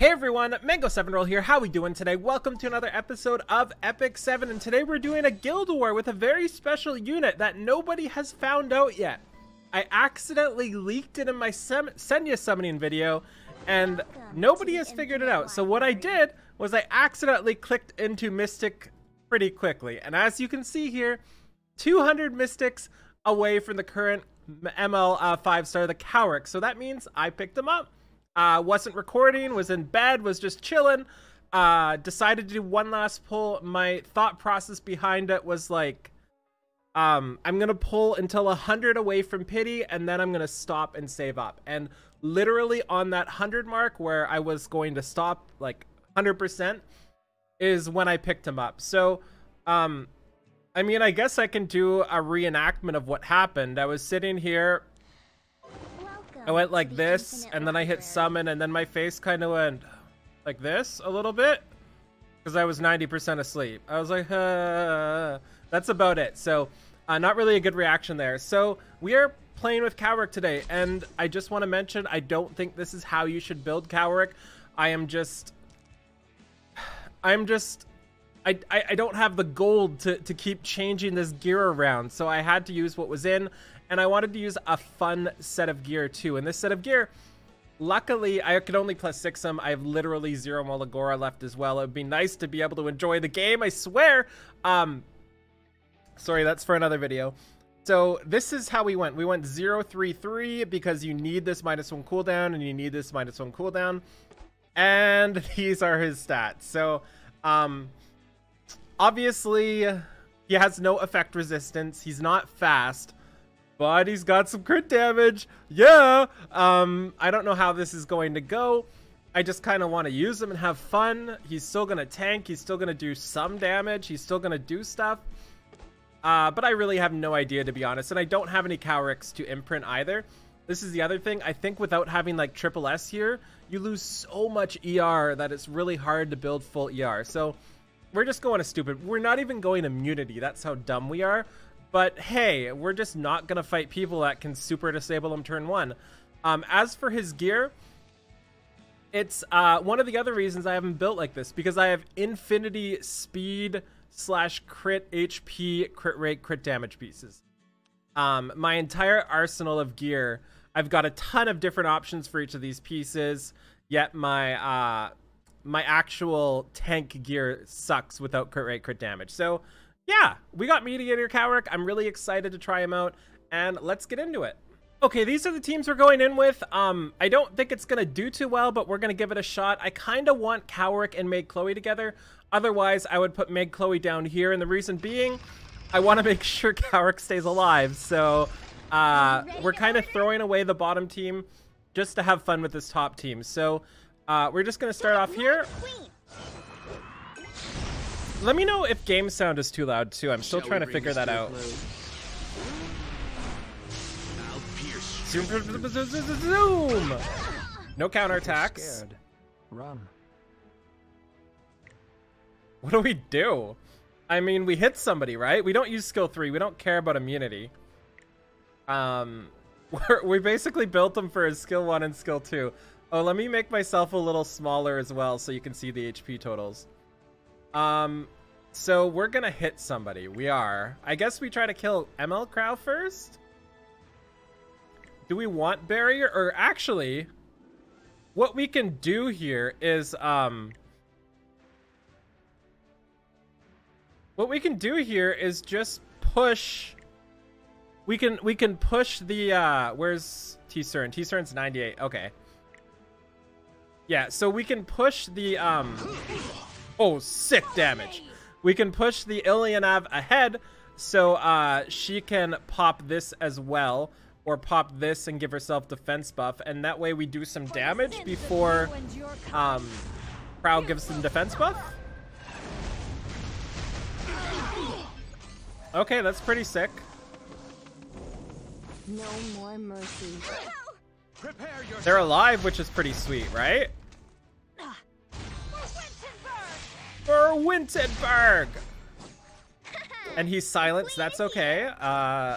Hey everyone, Mango7Roll here, how we doing today? Welcome to another episode of Epic 7, and today we're doing a guild war with a very special unit that nobody has found out yet. I accidentally leaked it in my Sem Senya summoning video, and nobody has figured it out. So what I did was I accidentally clicked into Mystic pretty quickly, and as you can see here, 200 Mystics away from the current ML uh, 5-star, the Kawerik. So that means I picked them up uh, wasn't recording, was in bed, was just chilling. Uh, decided to do one last pull. My thought process behind it was like, um, I'm gonna pull until a hundred away from pity, and then I'm gonna stop and save up. And literally on that hundred mark, where I was going to stop, like hundred percent, is when I picked him up. So, um, I mean, I guess I can do a reenactment of what happened. I was sitting here I went like this, and then I hit summon, and then my face kind of went like this a little bit because I was 90% asleep. I was like, uh, that's about it. So, uh, not really a good reaction there. So, we are playing with Kawerik today, and I just want to mention I don't think this is how you should build Kawerik. I am just. I'm just. I, I, I don't have the gold to, to keep changing this gear around, so I had to use what was in, and I wanted to use a fun set of gear too. And this set of gear, luckily, I could only plus six them. I have literally zero Molagora left as well. It would be nice to be able to enjoy the game, I swear. Um, sorry, that's for another video. So this is how we went. We went 033 because you need this minus one cooldown and you need this minus one cooldown. And these are his stats. So, um, obviously, he has no effect resistance. He's not fast but he's got some crit damage. Yeah. Um, I don't know how this is going to go. I just kind of want to use him and have fun. He's still going to tank. He's still going to do some damage. He's still going to do stuff. Uh, but I really have no idea, to be honest. And I don't have any Kaweriks to imprint either. This is the other thing. I think without having like triple S here, you lose so much ER that it's really hard to build full ER. So we're just going to stupid. We're not even going immunity. That's how dumb we are. But hey, we're just not going to fight people that can super disable him turn one. Um, as for his gear, it's uh, one of the other reasons I haven't built like this because I have infinity speed slash crit HP, crit rate, crit damage pieces. Um, my entire arsenal of gear, I've got a ton of different options for each of these pieces. Yet my uh, my actual tank gear sucks without crit rate, crit damage. So yeah, we got Mediator Kawerik. I'm really excited to try him out, and let's get into it. Okay, these are the teams we're going in with. Um, I don't think it's going to do too well, but we're going to give it a shot. I kind of want Kawerik and Meg Chloe together. Otherwise, I would put Meg Chloe down here, and the reason being, I want to make sure Kawerik stays alive. So uh, we're kind of throwing away the bottom team just to have fun with this top team. So uh, we're just going to start off here. Let me know if game sound is too loud too. I'm still Shall trying to figure that out. Zoom, zoom. No counterattacks. Run. What do we do? I mean, we hit somebody, right? We don't use skill three. We don't care about immunity. Um, we basically built them for his skill one and skill two. Oh, let me make myself a little smaller as well so you can see the HP totals. Um, so we're gonna hit somebody. We are. I guess we try to kill ML Crow first? Do we want barrier? Or actually, what we can do here is, um... What we can do here is just push... We can we can push the, uh... Where's T-Cern? T-Cern's 98. Okay. Yeah, so we can push the, um... Oh, sick damage. We can push the Ilynav ahead so uh, she can pop this as well or pop this and give herself defense buff and that way we do some damage before um, Prowl gives them defense buff. Okay, that's pretty sick. No more mercy. They're alive, which is pretty sweet, right? For Wintenburg! And he's silenced, that's okay. Uh,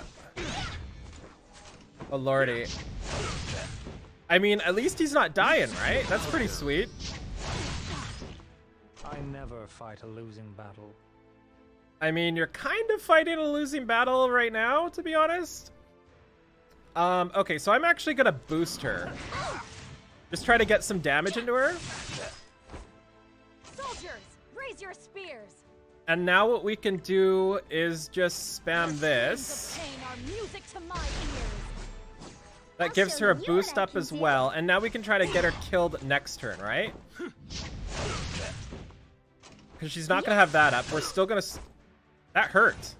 oh lordy. I mean, at least he's not dying, right? That's pretty sweet. I never fight a losing battle. I mean, you're kind of fighting a losing battle right now, to be honest. Um, okay, so I'm actually gonna boost her. Just try to get some damage into her. Soldiers, raise your spears. And now what we can do is just spam this. screams of pain are music to my ears. That gives her a boost up as well. And now we can try to get her killed next turn, right? Because she's not going to have that up. We're still going to... That hurt.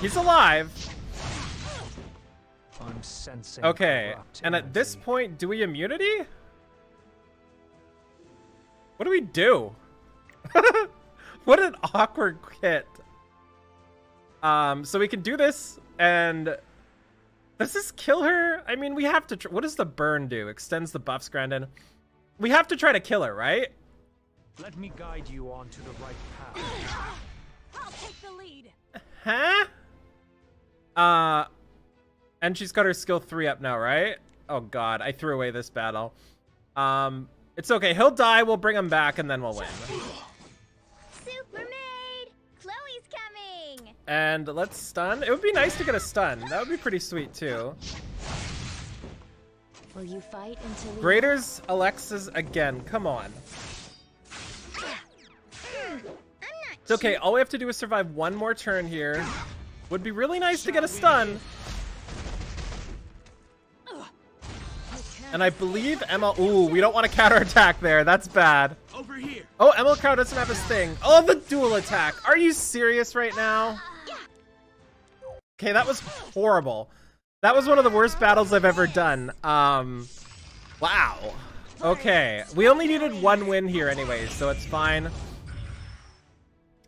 He's alive. I'm sensing. Okay. And at this point, do we immunity? What do we do? what an awkward hit. Um, so we can do this, and does this kill her? I mean, we have to. Tr- what does the burn do? Extends the buffs, Grandin. We have to try to kill her, right? Let me guide you onto the right path. I'll take the lead. Huh? Uh, and she's got her skill three up now, right? Oh God, I threw away this battle. Um, it's okay. He'll die. We'll bring him back, and then we'll win. And let's stun. It would be nice to get a stun. That would be pretty sweet too. Will you fight until we Graders, Alexis again. Come on. It's okay. All we have to do is survive one more turn here. Would be really nice to get a stun. And I believe Emma. Ooh, we don't want to counterattack there. That's bad. Over here. Oh, Emma Crow doesn't have his thing. Oh, the dual attack. Are you serious right now? Okay, that was horrible. That was one of the worst battles I've ever done. Um, wow. Okay, we only needed one win here anyways, so it's fine.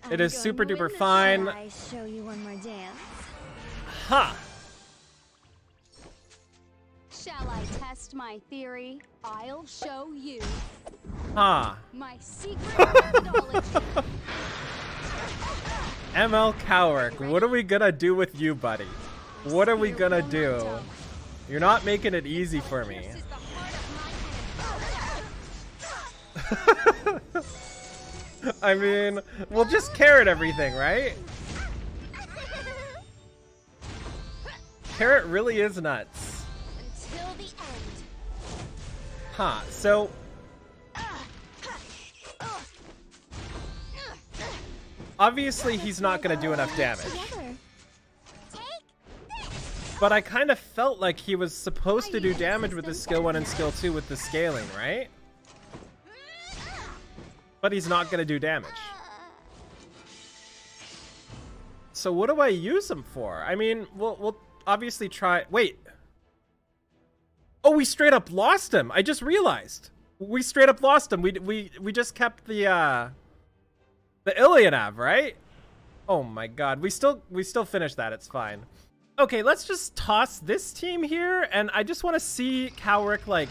It is super duper fine. Shall I show you one more dance? Ha! Shall I test my theory? I'll show you Ha! my secret methodology. ML Kawerik, what are we gonna do with you, buddy? What are we gonna do? You're not making it easy for me. This is the heart of my enemy. I mean, we'll just carrot everything, right? Carrot really is nuts. Until. Huh, so... Obviously, he's not gonna do enough damage. But I kind of felt like he was supposed to do damage with his skill 1 and skill 2 with the scaling, right? But he's not gonna do damage. So what do I use him for? I mean, we'll, we'll obviously try... Wait. Oh, we straight up lost him. I just realized. We straight up lost him. We, we, we just kept the, uh... The Ilynav, right? Oh my god. We still, we still finished that. It's fine. Okay, let's just toss this team here, and I just want to see Kawerik, like,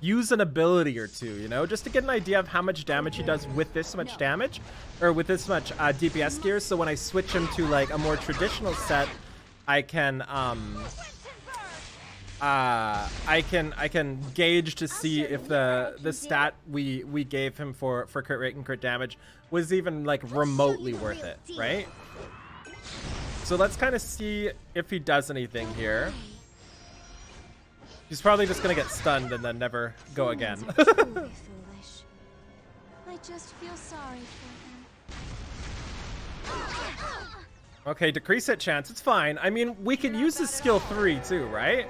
use an ability or two, you know? Just to get an idea of how much damage he does with this much damage, or with this much uh, DPS gear, so when I switch him to, like, a more traditional set, I can, um... Uh, I can I can gauge to see if the the stat we we gave him for for crit rate and crit damage was even like remotely worth it, right? So let's kind of see if he does anything here. He's probably just gonna get stunned and then never go again. Humans are truly foolish. I just feel sorry for him. okay, decrease hit chance. It's fine. I mean, we could use his skill three too, right?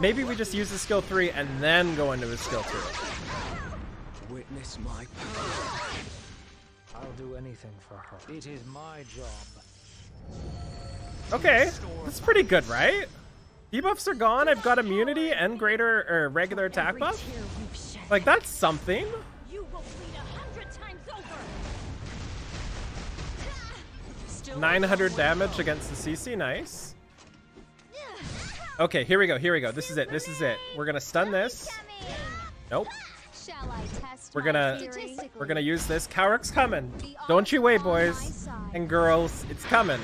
Maybe we just use his skill three and then go into his skill two. Witness my power. I'll do anything for her. It is my job. Okay, that's pretty good, right? Debuffs are gone. I've got immunity and greater or regular attack buff. tear we've shed. Like that's something. You will bleed a hundred times over. 900 damage against the CC. Nice. Okay, here we go. Here we go. This is it. This is it. We're gonna stun this. Nope. Shall I test We're gonna we're gonna use this. Kawerik's coming. Don't you wait, boys and girls. It's coming.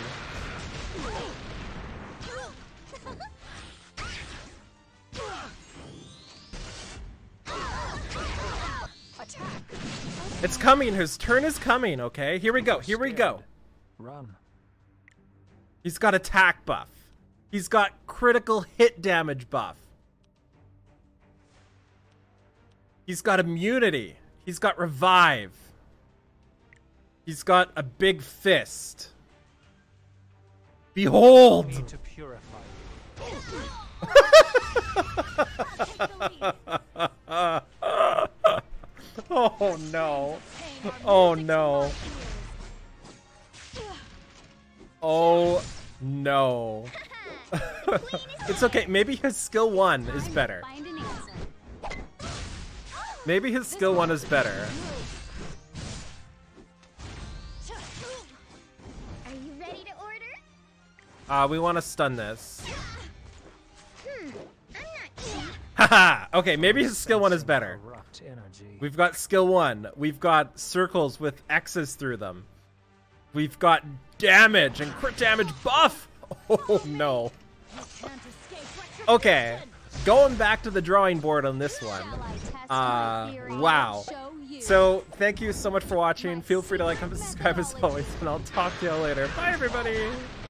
It's coming. His turn is coming, okay? Here we go. Here we go. Run. He's got attack buff. He's got critical hit damage buff. He's got immunity. He's got revive. He's got a big fist. Behold! Need to purify you. Oh no. Oh no. Oh no. it's okay. Maybe his skill one is better. Find an answer. Maybe his skill one is better. Are you ready to order? Uh, we want to stun this. Hmm. I'm not cheap. Haha! okay, maybe his skill one is better. We've got skill one. We've got circles with X's through them. We've got damage and crit damage buff. Oh no. You can't escape retribution. Okay, going back to the drawing board on this one. Uh, wow. So, thank you so much for watching. Feel free to like, comment, subscribe as always, and I'll talk to you all later. Bye, everybody!